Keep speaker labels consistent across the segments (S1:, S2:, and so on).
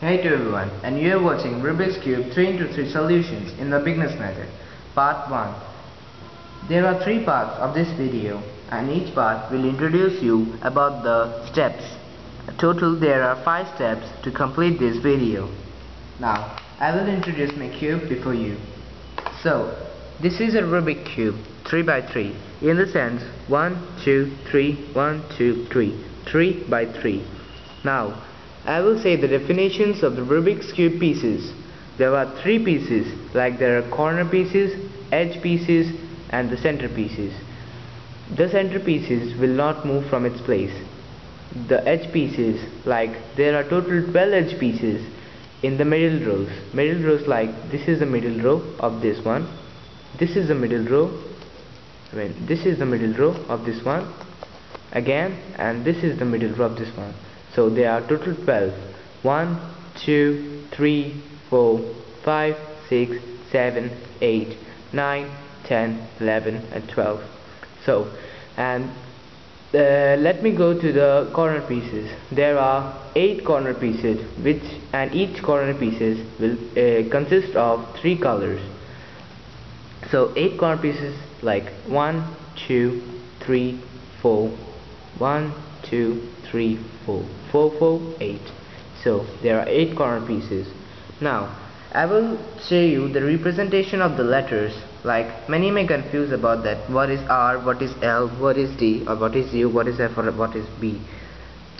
S1: Hey to everyone, and you are watching Rubik's Cube 3 into 3 Solutions in the Beginner's Method, Part 1. There are three parts of this video, and each part will introduce you about the steps. Total there are 5 steps to complete this video. Now, I will introduce my cube before you. So, this is a Rubik's Cube 3 by 3 in the sense 1, 2, 3, 1, 2, 3, 3 by 3. Now, I will say the definitions of the Rubik's Cube pieces. There are three pieces, like there are corner pieces, edge pieces, and the center pieces. The center pieces will not move from its place. The edge pieces, like there are total 12 edge pieces in the middle rows. Middle rows like this is the middle row of this one. This is the middle row. I mean, this is the middle row of this one. Again, and this is the middle row of this one. So there are total 12. 1, 2, 3, 4, 5, 6, 7, 8, 9, 10, 11 and 12. So, and uh, let me go to the corner pieces. There are 8 corner pieces which and each corner pieces will uh, consist of 3 colors. So 8 corner pieces like 1, 2, 3, 4, 1, 2, 3, 4, 4, 4, 8. So there are 8 corner pieces. Now I will show you the representation of the letters like many may confuse about that what is R, what is L, what is D or what is U, what is F or what is B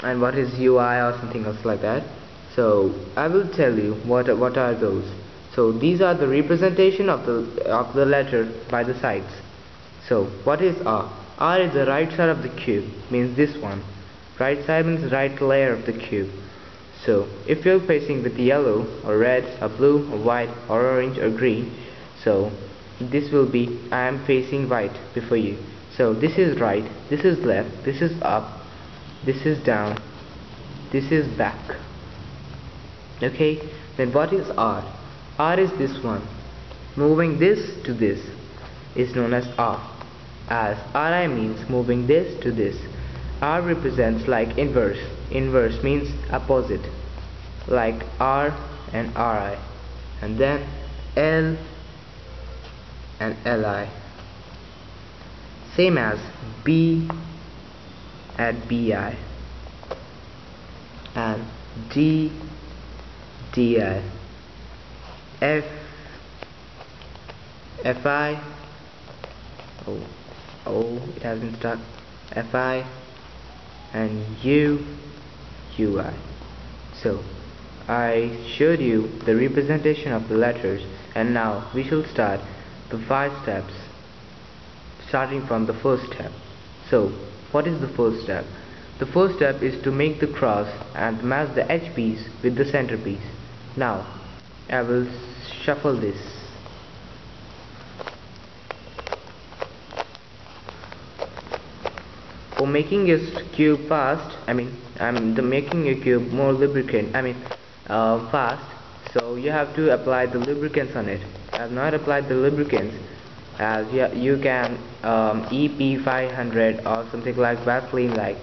S1: and what is UI or something else like that. So I will tell you what what are those. So these are the representation of the of the letter by the sides. So what is R? R is the right side of the cube means this one. Right side means right layer of the cube. So if you're facing with yellow or red or blue or white or orange or green so this will be I am facing right before you. So this is right this is left this is up this is down this is back. Okay? Then what is R? R is this one. Moving this to this is known as R as RI means moving this to this R represents like inverse. Inverse means opposite, like R and RI. And then L and LI. Same as B and BI. And D, DI. F, FI. Oh, oh, it has been stuck. FI and U UI so I showed you the representation of the letters and now we shall start the five steps starting from the first step. So what is the first step? The first step is to make the cross and match the edge piece with the center piece now I will shuffle this for making your cube fast I mean I'm the making your cube more lubricant I mean uh, fast so you have to apply the lubricants on it. I have not applied the lubricants as you, you can um, EP500 or something like Vaseline like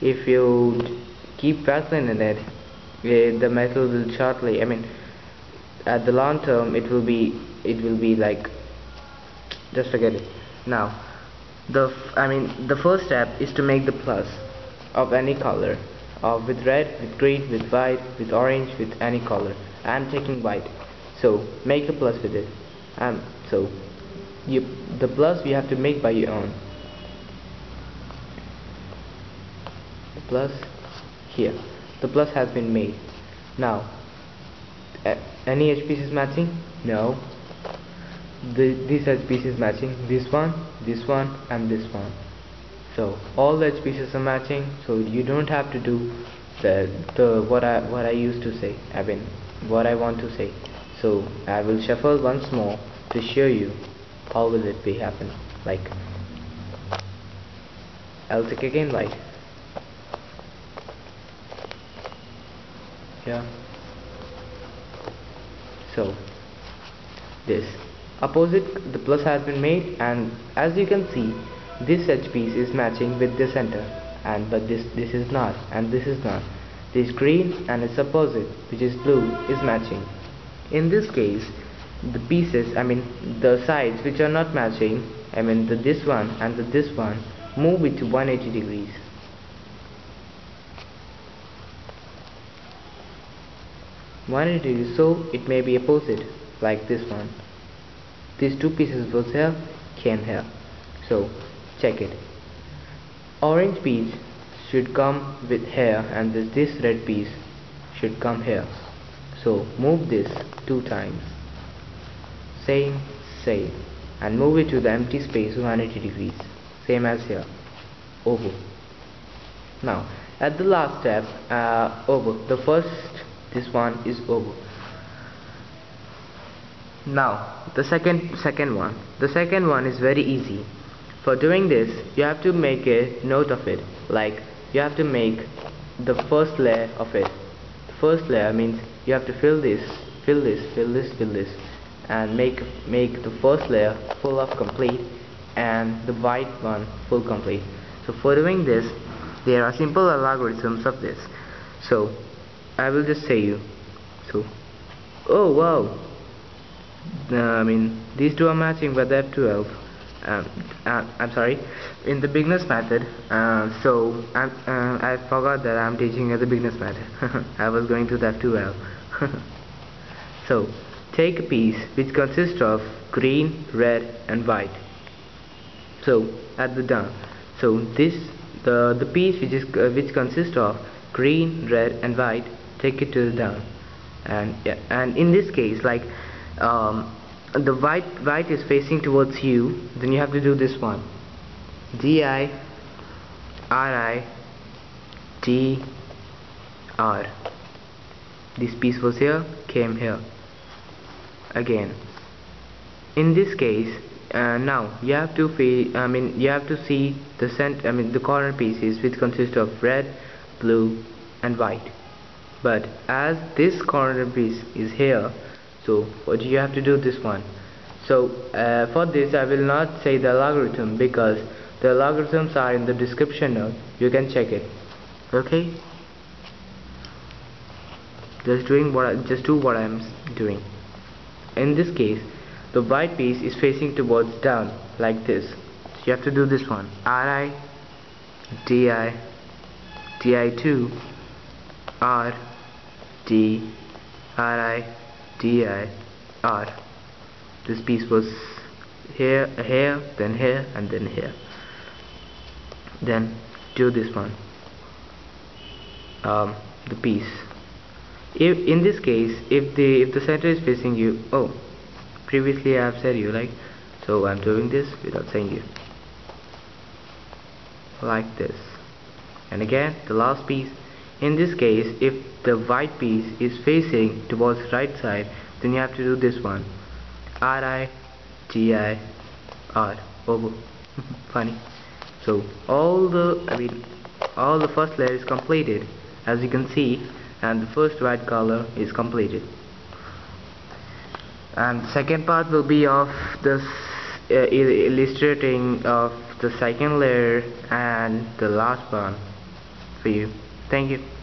S1: if you keep Vaseline in it eh, the metal will shortly I mean at the long term it will be it will be like just forget it. Now the I mean the first step is to make the plus of any color of with red with green with white with orange with any color. I'm taking white. So make a plus with it. Um so you the plus you have to make by your own. The plus here. The plus has been made. Now any edge is matching? No the, these edge pieces matching this one this one and this one. So all the edge pieces are matching so you don't have to do the, the what I what I used to say I mean what I want to say. So I will shuffle once more to show you how will it be happen like I'll take again like yeah. So this opposite the plus has been made and as you can see this edge piece is matching with the center and but this this is not and this is not. This green and its opposite which is blue is matching. In this case the pieces I mean the sides which are not matching I mean the this one and the this one move it to 180 degrees. one degrees so it may be opposite like this one these two pieces was here came here. So check it. Orange piece should come with here and this, this red piece should come here. So move this two times. Same same. And move it to the empty space 180 degrees. Same as here. Over now at the last step uh, over the first this one is over now the second second one. The second one is very easy. For doing this you have to make a note of it. Like you have to make the first layer of it. First layer means you have to fill this fill this fill this fill this and make make the first layer full of complete and the white one full complete. So for doing this there are simple algorithms of this. So I will just say you. So oh wow uh, I mean these two are matching but they have 12 um, uh, I'm sorry. In the beginners method uh, so uh, i forgot that I'm teaching as a beginners method. I was going to that too well. So take a piece which consists of green red and white. So at the down so this the the piece which is uh, which consists of green red and white take it to the down and yeah, and in this case like um, the white white is facing towards you then you have to do this one. D I R I T R. This piece was here came here. Again. In this case uh, now you have to I mean you have to see the cent I mean the corner pieces which consist of red blue and white. But as this corner piece is here so what do you have to do this one? So uh, for this I will not say the algorithm because the algorithms are in the description note. You can check it. Okay? Just doing what I, just do what I'm doing. In this case the white piece is facing towards down like this. So you have to do this one. RI DI2 R D R I D I R this piece was here here then here and then here. Then do this one. Um, the piece. If in this case if the if the center is facing you oh previously I have said you like so I'm doing this without saying you. Like this. And again the last piece in this case if the white piece is facing towards right side then you have to do this one. R I G I R. Over funny. So all the I mean all the first layer is completed as you can see and the first white color is completed. And second part will be of this uh, illustrating of the second layer and the last one for you thank you